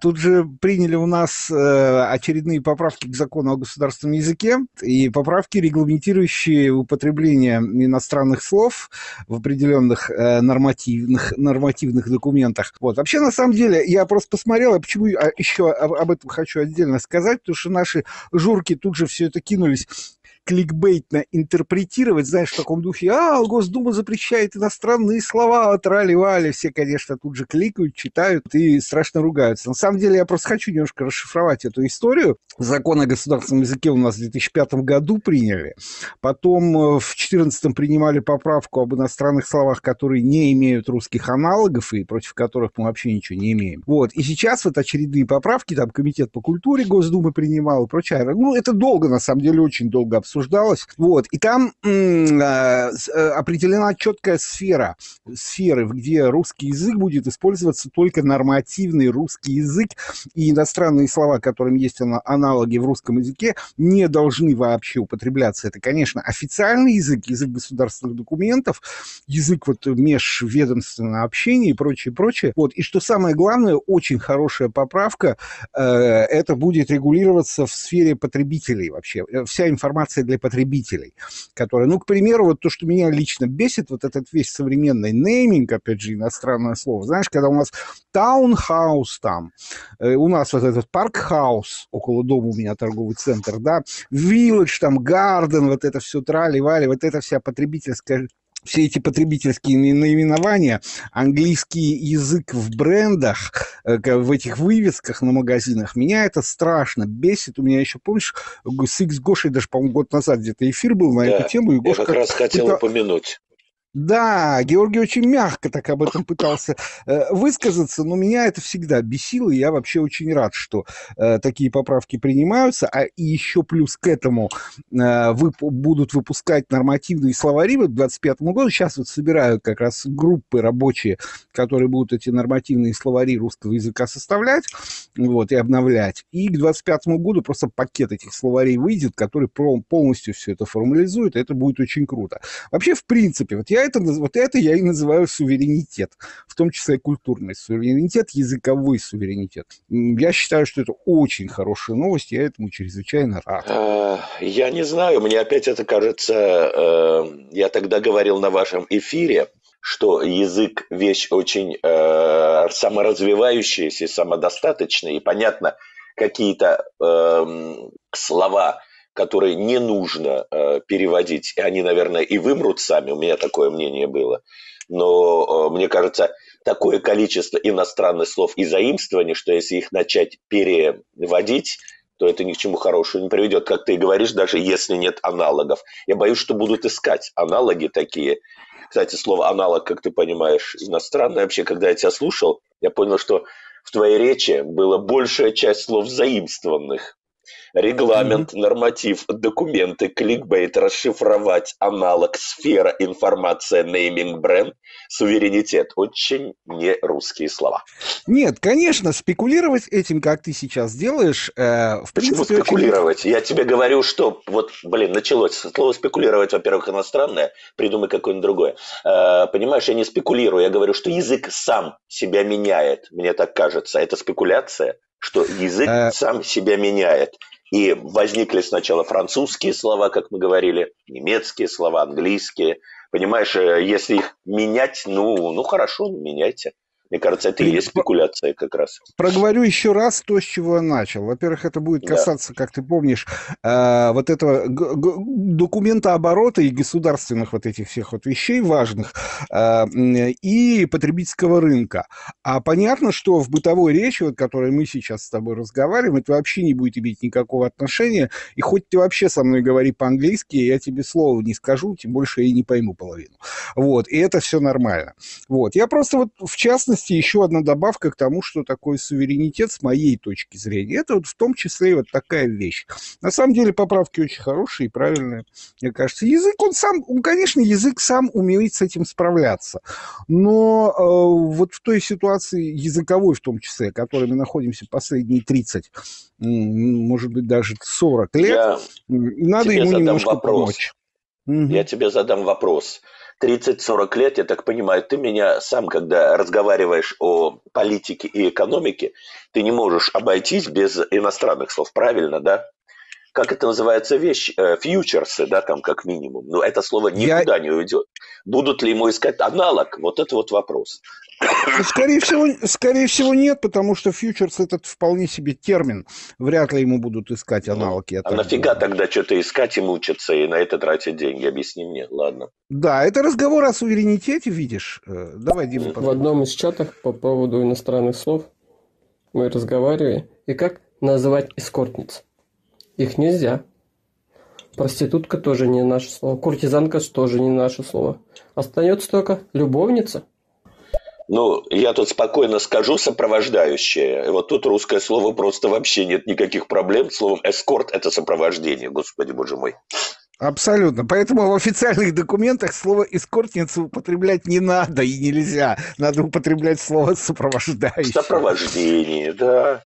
Тут же приняли у нас э, очередные поправки к закону о государственном языке и поправки, регламентирующие употребление иностранных слов в определенных э, нормативных, нормативных документах. Вот. Вообще, на самом деле, я просто посмотрел, а почему а еще об, об этом хочу отдельно сказать, потому что наши журки тут же все это кинулись кликбейтно интерпретировать, знаешь, в таком духе, а, Госдума запрещает иностранные слова, трали-вали, все, конечно, тут же кликают, читают и страшно ругаются. На самом деле, я просто хочу немножко расшифровать эту историю. Закон о государственном языке у нас в 2005 году приняли, потом э, в 2014 принимали поправку об иностранных словах, которые не имеют русских аналогов и против которых мы вообще ничего не имеем. Вот, и сейчас вот очередные поправки, там Комитет по культуре Госдумы принимал и прочее. Ну, это долго, на самом деле, очень долго обсуждалось обсуждалось. Вот. И там а, э, определена четкая сфера, сферы, где русский язык будет использоваться только нормативный русский язык, и иностранные слова, которым есть аналоги в русском языке, не должны вообще употребляться. Это, конечно, официальный язык, язык государственных документов, язык вот межведомственного общения и прочее, прочее. Вот. И что самое главное, очень хорошая поправка, э, это будет регулироваться в сфере потребителей вообще. Вся информация для потребителей, которые, ну, к примеру, вот то, что меня лично бесит, вот этот весь современный нейминг, опять же, иностранное слово, знаешь, когда у нас таунхаус там, э, у нас вот этот паркхаус, около дома у меня торговый центр, да, вилледж там, гарден, вот это все трали-вали, вот эта вся потребительская все эти потребительские наименования, английский язык в брендах, э, в этих вывесках на магазинах, меня это страшно бесит. У меня еще, помнишь, с X Гошей даже, по-моему, год назад где-то эфир был на да, эту тему. И Гошка я как раз хотел упомянуть. Да, Георгий очень мягко так об этом пытался э, высказаться, но меня это всегда бесило, и я вообще очень рад, что э, такие поправки принимаются, а и еще плюс к этому э, вы, будут выпускать нормативные словари вот к 2025 году. Сейчас вот собирают как раз группы рабочие, которые будут эти нормативные словари русского языка составлять вот, и обновлять. И к 2025 году просто пакет этих словарей выйдет, который полностью все это формализует, и это будет очень круто. Вообще, в принципе, вот я это, вот это я и называю суверенитет, в том числе культурный суверенитет, языковой суверенитет. Я считаю, что это очень хорошая новость, я этому чрезвычайно рад. А, я не знаю, мне опять это кажется, э, я тогда говорил на вашем эфире, что язык вещь очень э, саморазвивающаяся, самодостаточная, и понятно, какие-то э, слова которые не нужно э, переводить, и они, наверное, и вымрут сами, у меня такое мнение было. Но э, мне кажется, такое количество иностранных слов и заимствований, что если их начать переводить, то это ни к чему хорошему не приведет. Как ты говоришь, даже если нет аналогов. Я боюсь, что будут искать аналоги такие. Кстати, слово аналог, как ты понимаешь, иностранное. Вообще, когда я тебя слушал, я понял, что в твоей речи была большая часть слов заимствованных регламент, норматив, документы, кликбейт, расшифровать, аналог, сфера, информация, нейминг, бренд, суверенитет. Очень не русские слова. Нет, конечно, спекулировать этим, как ты сейчас делаешь, э, в Почему принципе... спекулировать? Очень... Я тебе говорю, что вот, блин, началось. Слово спекулировать, во-первых, иностранное, придумай какое-нибудь другое. Э, понимаешь, я не спекулирую, я говорю, что язык сам себя меняет, мне так кажется. Это спекуляция что язык а... сам себя меняет. И возникли сначала французские слова, как мы говорили, немецкие слова, английские. Понимаешь, э, если их менять, ну, ну хорошо, меняйте. Мне кажется, это и есть спекуляция как раз. Проговорю еще раз то, с чего я начал. Во-первых, это будет касаться, да. как ты помнишь, э, вот этого документа оборота и государственных вот этих всех вот вещей важных э, и потребительского рынка. А понятно, что в бытовой речи, вот, которой мы сейчас с тобой разговариваем, это вообще не будет иметь никакого отношения. И хоть ты вообще со мной говори по-английски, я тебе слова не скажу, тем больше я и не пойму половину. Вот, и это все нормально. Вот, я просто вот в частности частности, еще одна добавка к тому, что такое суверенитет с моей точки зрения. Это вот в том числе вот такая вещь. На самом деле поправки очень хорошие и правильные, мне кажется. Язык, он сам, он, конечно, язык сам умеет с этим справляться. Но э, вот в той ситуации языковой в том числе, в которой мы находимся последние 30, может быть, даже 40 лет, Я надо ему немножко вопрос. помочь. Я тебе задам вопрос. 30-40 лет, я так понимаю, ты меня сам, когда разговариваешь о политике и экономике, ты не можешь обойтись без иностранных слов, правильно, да? Как это называется вещь? Э, фьючерсы, да, там как минимум. Но это слово никуда я... не уйдет. Будут ли ему искать аналог? Вот это вот вопрос. Ну, скорее всего, скорее всего нет, потому что фьючерс этот вполне себе термин. Вряд ли ему будут искать ну, аналоги. Ну, а нафига тогда что-то искать и мучиться, и на это тратить деньги? Объясни мне, ладно. Да, это разговор о суверенитете, видишь. Э, давай, Дима, В одном из чатов по поводу иностранных слов мы разговаривали. И как называть эскортниц? Их нельзя. Проститутка тоже не наше слово. Куртизанка тоже не наше слово. Остается только любовница – ну, я тут спокойно скажу сопровождающее. Вот тут русское слово просто вообще нет никаких проблем. Словом эскорт – это сопровождение, господи боже мой. Абсолютно. Поэтому в официальных документах слово «эскортница» употреблять не надо и нельзя. Надо употреблять слово «сопровождающее». Сопровождение, да.